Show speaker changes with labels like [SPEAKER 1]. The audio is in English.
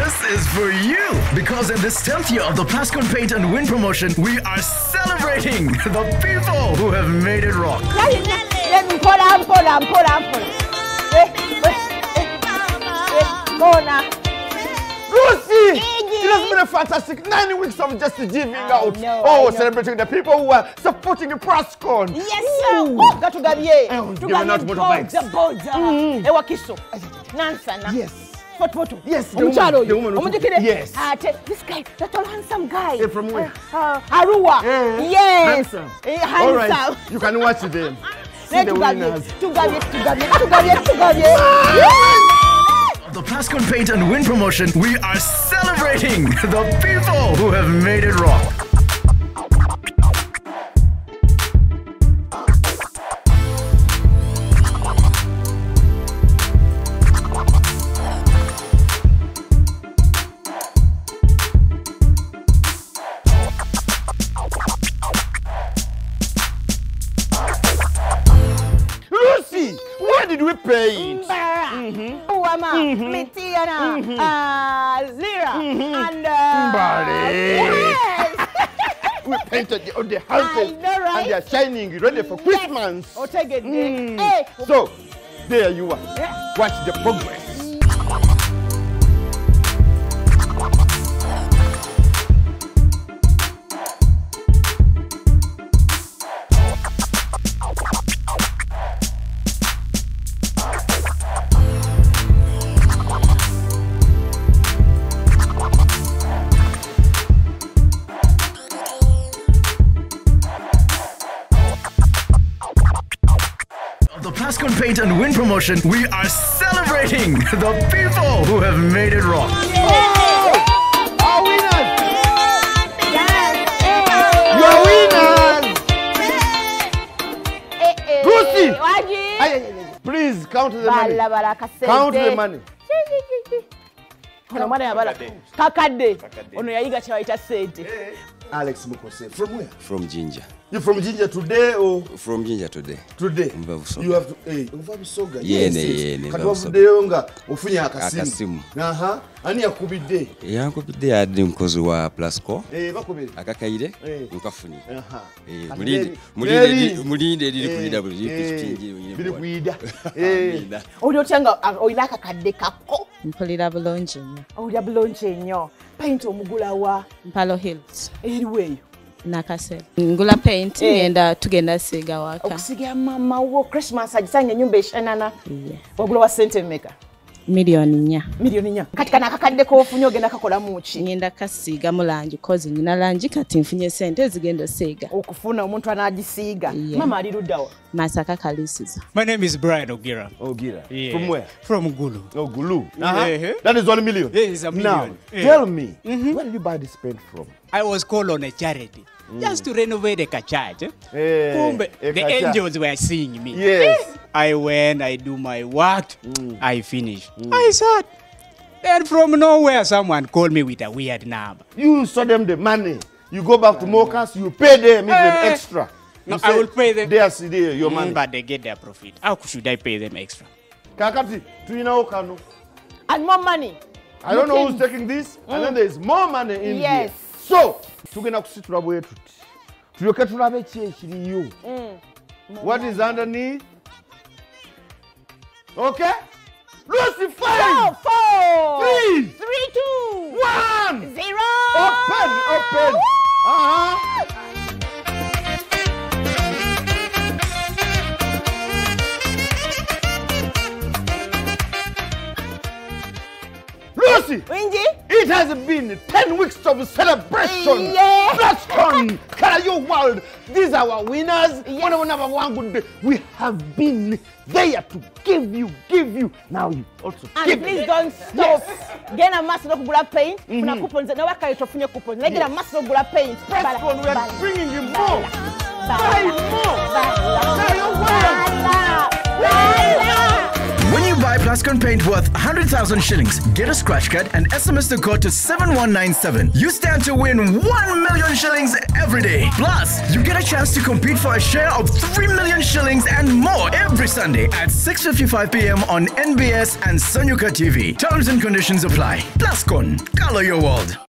[SPEAKER 1] This is for you because in this 10th year of the Plascon Paint and Win promotion, we are celebrating the people who have made it rock.
[SPEAKER 2] Eh, eh, eh, eh,
[SPEAKER 3] Lucy! It has been a fantastic nine weeks of just giving out.
[SPEAKER 2] know,
[SPEAKER 3] oh, celebrating the people who are supporting the Prascon.
[SPEAKER 2] yes sir Oh, gatugabye
[SPEAKER 3] Eh, giving out motorbikes.
[SPEAKER 2] boda ewa kiso nansana
[SPEAKER 3] Yes.
[SPEAKER 2] Foto foto
[SPEAKER 3] Yes, the
[SPEAKER 2] omukyalo
[SPEAKER 3] woman- the
[SPEAKER 2] oyo
[SPEAKER 3] woman who-
[SPEAKER 2] omujukire
[SPEAKER 3] Yes.
[SPEAKER 2] ate this guy that tall handsome guy
[SPEAKER 3] Eh, from where?
[SPEAKER 2] Uh, arua
[SPEAKER 3] Eh,
[SPEAKER 2] yes
[SPEAKER 3] handsome.
[SPEAKER 2] Eh,
[SPEAKER 3] All right, you can watch them. See
[SPEAKER 2] Ne
[SPEAKER 3] the
[SPEAKER 2] tugabye
[SPEAKER 3] winners.
[SPEAKER 2] tugabye tugabye tugabye tugabye
[SPEAKER 1] Of the Plascon Paint and Win promotion, we are celebrating the people who have made it rock.
[SPEAKER 3] Did we pay it?
[SPEAKER 2] Uwama, Mityana, uh, Lira, and uh,
[SPEAKER 3] Mbale.
[SPEAKER 2] yes.
[SPEAKER 3] We painted the, the houses
[SPEAKER 2] I know, right?
[SPEAKER 3] and they are shining, ready for Christmas.
[SPEAKER 2] Otegedde. Eh,
[SPEAKER 3] So, there you are.
[SPEAKER 2] Yeah.
[SPEAKER 3] Watch the progress.
[SPEAKER 1] The Plascon Paint and Win promotion, we are celebrating the people who have made it rock.
[SPEAKER 3] Our winners!
[SPEAKER 2] yes.
[SPEAKER 3] Your winners! Ay. Please count the money. Count the money.
[SPEAKER 2] Ono omwana yabala kakadde ono yayiga kyebayita sente
[SPEAKER 3] Alex Mukose, from where?
[SPEAKER 4] From Ginger.
[SPEAKER 3] You from Ginger today or
[SPEAKER 4] From Ginger today.
[SPEAKER 3] today?
[SPEAKER 4] Nva Busoga.
[SPEAKER 3] You have to, eh, uva Busoga.
[SPEAKER 4] Yene,
[SPEAKER 3] Yes,
[SPEAKER 4] yene,
[SPEAKER 3] Kati
[SPEAKER 4] nva Busoga.
[SPEAKER 3] wavuddeyo nga ofunye akasimu.
[SPEAKER 4] Akasimu.
[SPEAKER 3] Aha. Ani yakubidde?
[SPEAKER 4] yankubidde yadde mukozi wa plasco
[SPEAKER 3] Eh, bakubidde.
[SPEAKER 4] akakaire
[SPEAKER 3] Eh.
[SPEAKER 4] nkafunire
[SPEAKER 3] Aha.
[SPEAKER 4] Eh,
[SPEAKER 3] Kati
[SPEAKER 4] mulinde-
[SPEAKER 3] Mary-
[SPEAKER 4] mulinde
[SPEAKER 3] Mary-
[SPEAKER 4] eri- mulinde eriri
[SPEAKER 3] Eh,
[SPEAKER 4] kulida buli
[SPEAKER 3] eh,
[SPEAKER 4] likitingi
[SPEAKER 3] biri kuyida. Eh.
[SPEAKER 2] oli otya nga ah, olina akakadde kako
[SPEAKER 5] mpulira bulungi nnyo
[SPEAKER 2] olya bulungi ennyo payinti omugulawa
[SPEAKER 5] mpalo hills
[SPEAKER 2] eriweeyo
[SPEAKER 5] nakasera ngula paint
[SPEAKER 2] hey.
[SPEAKER 5] ngenda tugenda siga waka
[SPEAKER 2] okusiga mama wo christmas agisanya enyumba eshanana
[SPEAKER 5] Yeah.
[SPEAKER 2] wagula wa sente mmeka
[SPEAKER 5] miliyoni nnya
[SPEAKER 2] miliyoni nya kati kana akakadde kofunye ogenda kakolamu ki
[SPEAKER 5] ngenda kasiigamu langi kozi nyina langi kati nfunye sente ezigenda osiiga
[SPEAKER 2] okufuna omuntu anagisiiga
[SPEAKER 5] Yeah.
[SPEAKER 2] mama ali luddawa
[SPEAKER 5] masaka kalisiza
[SPEAKER 6] My name is Brian Ogira.
[SPEAKER 3] ogira
[SPEAKER 6] Yeah.
[SPEAKER 3] From where?
[SPEAKER 6] From Gulu.
[SPEAKER 3] Oh, Gulu. uh -huh.
[SPEAKER 6] Yeah.
[SPEAKER 3] That is one million.
[SPEAKER 6] Yeah, it's a million. Now. Yeah.
[SPEAKER 3] tell me, mm -hmm. where did you buy this paint from?
[SPEAKER 6] I was called on a charity just to renovate a church. eh?
[SPEAKER 3] Hey,
[SPEAKER 6] Kumbe, the angels were seeing me.
[SPEAKER 3] Yes.
[SPEAKER 6] I went, I do my work, mm. I finish. Mm. I sat. Then from nowhere, someone called me with a weird number.
[SPEAKER 3] You saw them the money. You go back to Mokas, you pay them even
[SPEAKER 6] Eh. eh.
[SPEAKER 3] extra.
[SPEAKER 6] No,
[SPEAKER 3] You
[SPEAKER 6] I will pay them.
[SPEAKER 3] There's there, your
[SPEAKER 6] Mm,
[SPEAKER 3] money.
[SPEAKER 6] but they get their profit. How should I pay them extra?
[SPEAKER 3] Kakati, tulinawo kano.
[SPEAKER 2] and more money
[SPEAKER 3] I don't know who's taking this, and then mm. there's more money in
[SPEAKER 2] Yes.
[SPEAKER 3] here. So, tugenda kusitula bwe tuti. Tulyoke tulabe ki ekiriyo. What is underneath? Okay? Lucy
[SPEAKER 2] Four,
[SPEAKER 3] five!
[SPEAKER 2] four,
[SPEAKER 3] Three.
[SPEAKER 2] three, two,
[SPEAKER 3] One!
[SPEAKER 2] zero.
[SPEAKER 3] Open, open. Uh-huh. Lucy,
[SPEAKER 2] Winji?
[SPEAKER 3] It has been 10 weeks of celebration.
[SPEAKER 2] Yeah.
[SPEAKER 3] Plascon, Karayu World. These are our winners.
[SPEAKER 2] Yes.
[SPEAKER 3] One of them have one good day. We have been there to give you, give you. Now you also
[SPEAKER 2] And
[SPEAKER 3] give
[SPEAKER 2] please
[SPEAKER 3] it.
[SPEAKER 2] don't stop. Genda maaso n'okugula paint mm-hmm. funa coupons nawe kale tofunye coupons naye genda maaso n'okugula paint
[SPEAKER 3] Plascon, we are bringing you more. Buy more.
[SPEAKER 2] Bala.
[SPEAKER 3] Karayu
[SPEAKER 1] Plascon paint worth 100,000 shillings, get a scratch card and SMS the code to 7197. You stand to win 1 million shillings every day. Plus, you get a chance to compete for a share of 3 million shillings and more every Sunday at 6.55 p.m. on NBS and Sanyuka TV. Terms and conditions apply. Plascon, color your world.